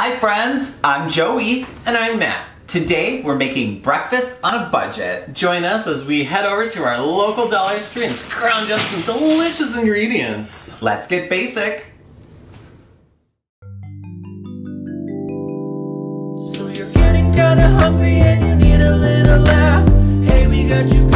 Hi friends, I'm Joey. And I'm Matt. Today we're making breakfast on a budget. Join us as we head over to our local Dollar Tree and scrounge up some delicious ingredients. Let's get basic. So you're getting kinda hungry and you need a little laugh. Hey, we got you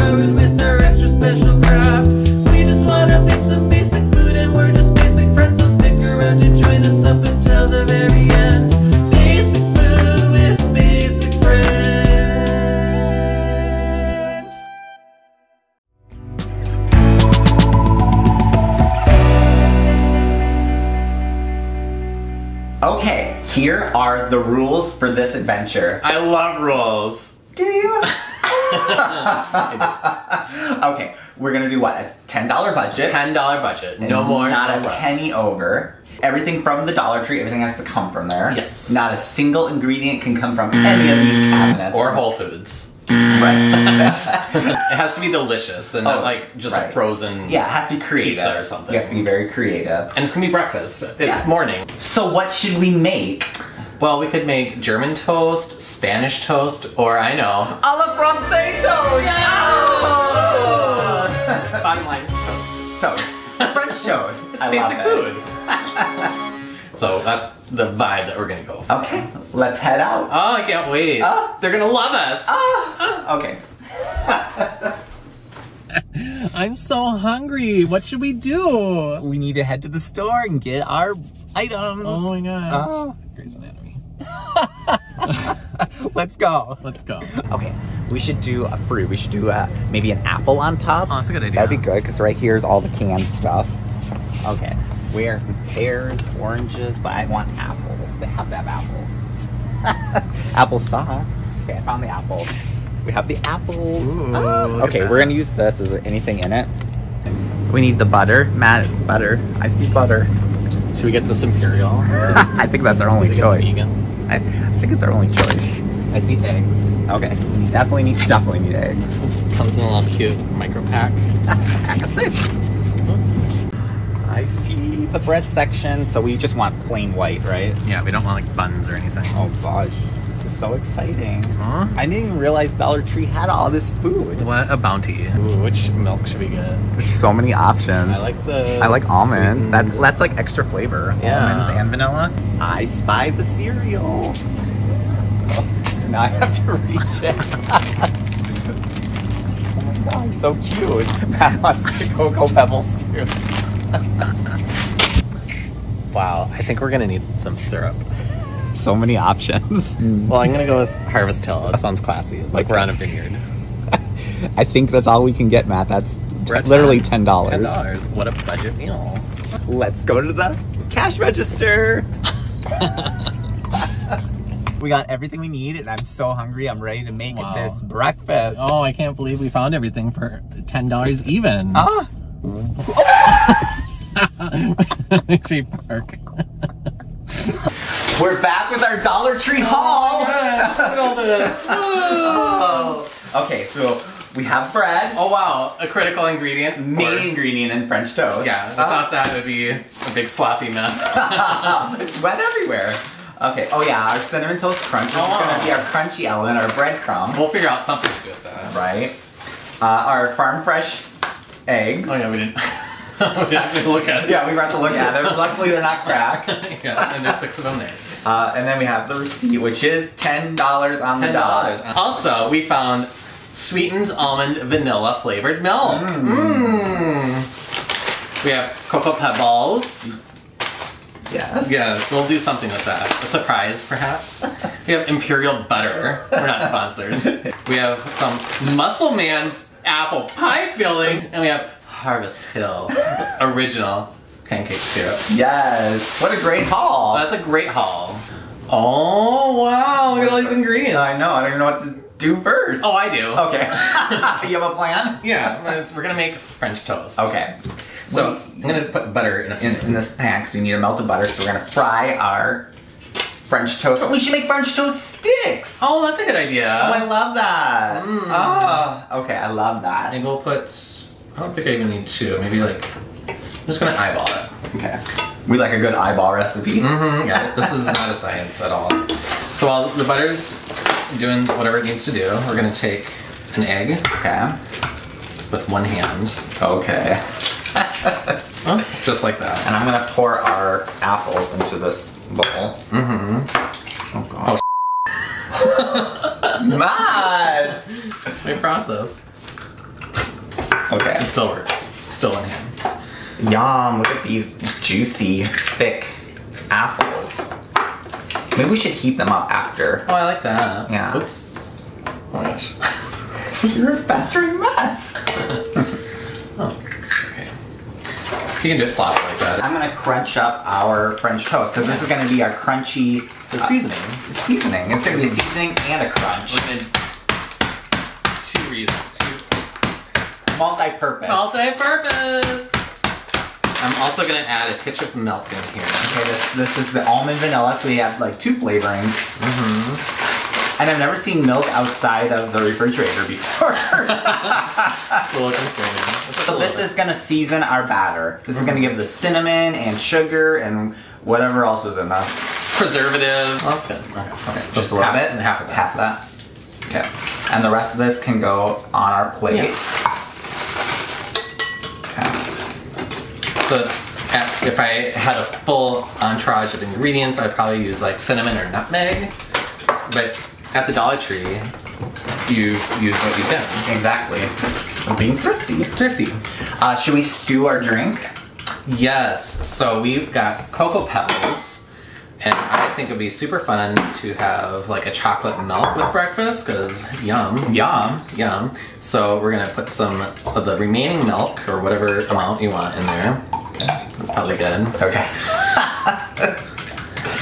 Okay, here are the rules for this adventure. I love rules. Do you? okay, we're gonna do what? A $10 budget. $10 budget. No more, Not no a less. penny over. Everything from the Dollar Tree, everything has to come from there. Yes. Not a single ingredient can come from mm. any of these cabinets. Or Whole Foods. Right. It has to be delicious and not Oh, like just right. frozen. yeah, it has to be creative. Pizza or something. You have to be very creative. And it's gonna be breakfast. It's Yeah. morning. So what should we make? Well, we could make German toast, Spanish toast, or I know, A la Francais toast! Oh! bottom line toast. toast. French toast. It's I basic love it. food. so that's the vibe that we're gonna go. for. Okay, let's head out. Oh, I can't wait. Oh. They're gonna love us. Ah, okay. I'm so hungry. What should we do? We need to head to the store and get our items. Oh my gosh. Oh. Grey's Anatomy. Let's go. Let's go. Okay, we should do a fruit. We should do uh maybe an apple on top. Oh, that's a good idea. That'd be good because right here is all the canned stuff. Okay, where pears, oranges, but I want apples. They have to have apples. Apple sauce. Okay, I found the apples. We have the apples. Ooh, Ah, okay, we're gonna use this. Is there anything in it? We need the butter. Matt, butter. I see butter. Should we get this Imperial? I think that's our only it's choice. vegan. I, I think it's our only choice. I see eggs. Okay, we definitely need definitely need eggs. This comes in a little cute micro pack. Pack of six. I see the bread section. So we just want plain white, right? Yeah, we don't want like buns or anything. Oh gosh, this is so exciting. Huh? I didn't even realize Dollar Tree had all this food. What a bounty. Ooh, which milk should we get? There's so many options. I like the. I like almond. sweetened- That's that's like extra flavor. Yeah. Almonds and vanilla. I spy the cereal. Oh, now I have to reach it. oh my god, so cute. Matt wants the cocoa pebbles too. Wow, I think we're gonna need some syrup. So many options. Well, I'm gonna go with Harvest Hill. It sounds classy. Like we're on a vineyard. I think that's all we can get, Matt. That's We're at literally 10. ten dollars. Ten dollars. What a budget meal. Let's go to the cash register. we got everything we need, and I'm so hungry. I'm ready to make Wow. this breakfast. Oh, I can't believe we found everything for ten dollars even. Ah, You park. we're back with our Dollar Tree haul. Look at all this. Oh. Okay, so we have bread, Oh wow, a critical ingredient. main Or- ingredient in French toast. Yeah, I thought that would be a big sloppy mess. it's wet everywhere. Okay. Oh yeah, our cinnamon toast crunch is Oh. gonna be our crunchy element, our breadcrumb, we'll figure out something to do with that. right? Uh, our farm fresh eggs. Oh yeah, we didn't. we didn't actually look at it. Yeah, we got to look at them. Luckily, they're not cracked. yeah, and there's six of them there. Uh, and then we have the receipt, which is ten dollars on the Ten dot. dollars. Also, we found sweetened almond vanilla flavored milk. Mmm. We have cocoa pebbles. Yes. Yes, we'll do something with that. A surprise, perhaps. We have imperial butter. We're not sponsored. We have some Musselman's apple pie filling, and we have Harvest Hill original pancake syrup. Yes. What a great haul. That's a great haul. Oh wow! Look at all these ingredients. I know. I don't even know what to do first. Oh, I do. Okay. you have a plan? Yeah, we're gonna make French toast. Okay. So I'm gonna put butter in a in, in this pan, because we need a melted butter, so we're gonna fry our French toast. But we should make French toast sticks. Oh, that's a good idea. Oh, I love that. Mm. Oh, okay, I love that. Maybe we'll put. I don't think I even need two. Maybe like. I'm just gonna eyeball it. Okay. We like a good eyeball recipe. Mm-hmm, yeah, this is not a science at all. So while the butter's doing whatever it needs to do, we're gonna take an egg Okay. with one hand, Okay. just like that. And I'm gonna pour our apples into this bowl. Mm-hmm. Oh god. Oh. nice. Same process. Okay. It still works. Still in hand. Yum, look at these juicy, thick apples. Maybe we should heat them up after. Oh, I like that. Yeah. Oops. Oh my gosh. You're a festering mess. Oh, okay. You can do it sloppy like that. I'm gonna crunch up our French toast because this is gonna be our crunchy It's a seasoning. seasoning. It's gonna be a seasoning and a crunch. Two reasons. Two Multi-purpose. multi-purpose. I'm also gonna add a titch of milk in here. Okay, this this is the almond vanilla, so we have like two flavorings. Mm-hmm. And I've never seen milk outside of the refrigerator before. A little concerning. so this is gonna season our batter. This is gonna give the cinnamon and sugar and whatever else is in this. preservative. Oh, that's good. Okay. Okay, So just a little bit. and half of that. Half of that. Okay. And the rest of this can go on our plate. Yeah. So if I had a full entourage of ingredients, I'd probably use like cinnamon or nutmeg. But at the Dollar Tree, you use what you can. Exactly. I'm being thrifty. Thrifty. Uh, should we stew our drink? Yes. So we've got cocoa pebbles, and I think it'd be super fun to have like a chocolate milk with breakfast because yum. Yum. Yum. So we're gonna put some of the remaining milk or whatever amount you want in there. That's probably good. Okay.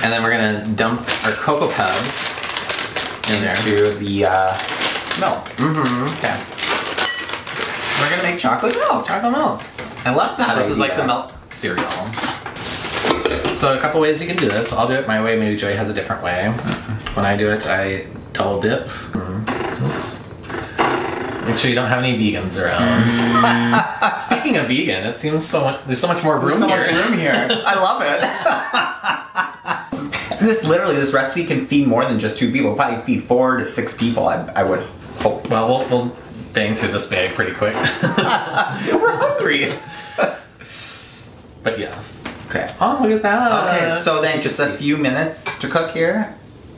And then we're gonna dump our cocoa pebs in there. To the uh, milk. Mm-hmm. Okay. We're gonna make chocolate milk. Chocolate milk. I love that. This is like the milk cereal. So a couple ways you can do this. I'll do it my way. Maybe Joey has a different way. When I do it, I double dip. Mm. Make sure you don't have any vegans around. Speaking of vegan, it seems so much. There's so much more room so here. much room here. I love it. this literally, this recipe can feed more than just two people. Probably feed four to six people. I, I would hope. Well, we'll we'll bang through this bag pretty quick. We're hungry. but yes. Okay. Oh, look at that. Okay. So then, just a few minutes to cook here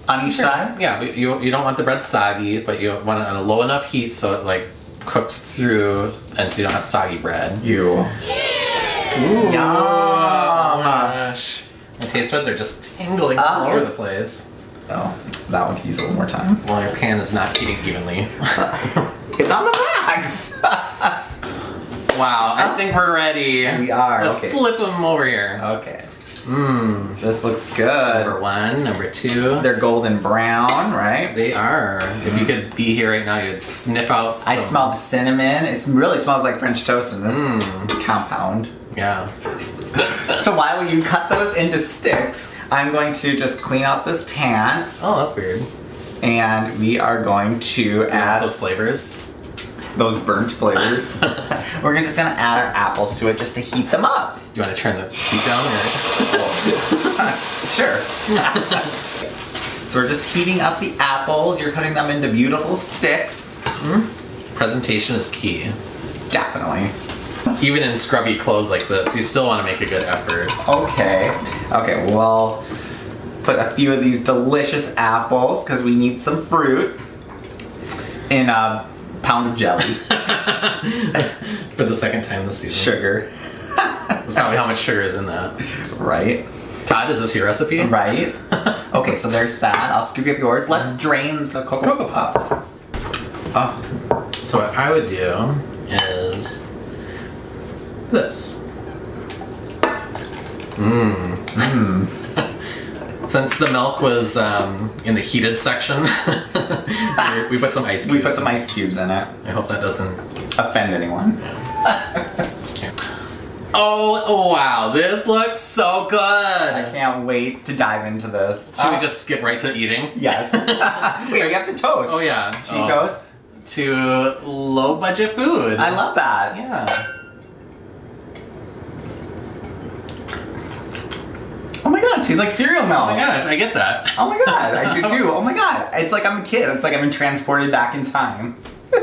on each side. Yeah, you, you don't want the bread soggy, but you want it on a low enough heat so it like cooks through, and so you don't have soggy bread. You. Ooh. Yum. Oh my gosh. My taste buds are just tingling all Ah. over the place. Oh, that one could use a little more time. Well, your pan is not heating evenly. It's on the max. wow, I think we're ready. We are, Let's okay. flip them over here. okay. Mmm. This looks good. Number one, number two. They're golden brown, right? They are. If you could be here right now, you'd sniff out. Some, I smell the cinnamon. It really smells like French toast in this Mm. compound. Yeah. So while you cut those into sticks, I'm going to just clean out this pan Oh, that's weird. and we are going to add those flavors. Those burnt flavors. We're just gonna add our apples to it just to heat them up. Do you want to turn the heat down? Sure. so we're just heating up the apples. You're cutting them into beautiful sticks. Hmm? Presentation is key. Definitely. Even in scrubby clothes like this, you still want to make a good effort. Okay. Okay, we'll put a few of these delicious apples because we need some fruit in a pound of jelly. For the second time this season. Sugar. That's probably how much sugar is in that. Right? Todd, is this your recipe? Right? Okay, so there's that. I'll scoop up yours. Let's drain the cocoa, Cocoa puffs. Puffs. Oh, So what I would do is this. Mmm. Since the milk was um, in the heated section, we- we put some ice cubes. we put some ice cubes in it. I hope that doesn't. Offend anyone. Oh wow, this looks so good. I can't wait to dive into this. Should we Uh, just skip right to eating? Yes. Wait, we have to toast. Oh yeah. Should Oh. toast? To low budget food. I love that. Yeah. It tastes like cereal milk. Oh my gosh, I get that. Oh my god, I do too. Oh my god, it's like I'm a kid. It's like I've been transported back in time.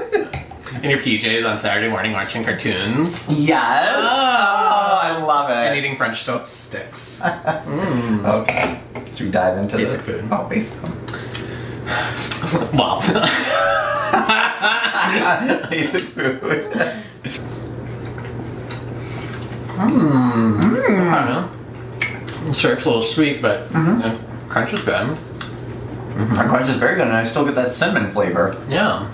In your PJs on Saturday morning watching cartoons. Yes. Oh, I love it. And eating French toast sticks. Mm. Okay. Should we dive into Basic this? food. Oh, basic. Wow. basic food. Mm. Sure, it's a little sweet, but uh, crunch is good. My crunch is very good, and I still get that cinnamon flavor. Yeah.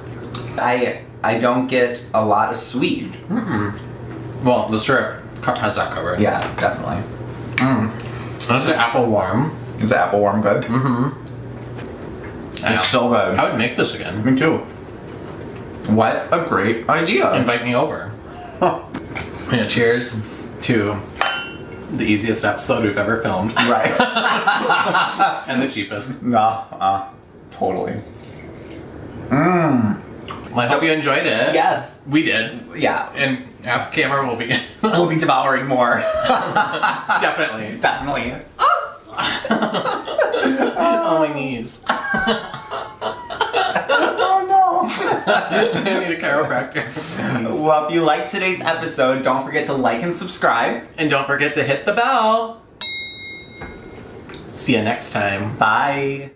I I don't get a lot of sweet. Well, the syrup has that covered. Yeah, definitely. That's the apple warm. Is the apple warm good? Mm-hmm. It's so good. I would make this again. Me too. What a great idea. Invite me over. Yeah, cheers to the easiest episode we've ever filmed right. and the cheapest. no, uh, totally. Mmm. Well, I hope you enjoyed it. Yes. We did. Yeah. And off camera will be We'll be devouring more. definitely. Definitely. Oh my knees. I need a chiropractor. well, if you liked today's episode, don't forget to like and subscribe. And don't forget to hit the bell. See you next time. Bye.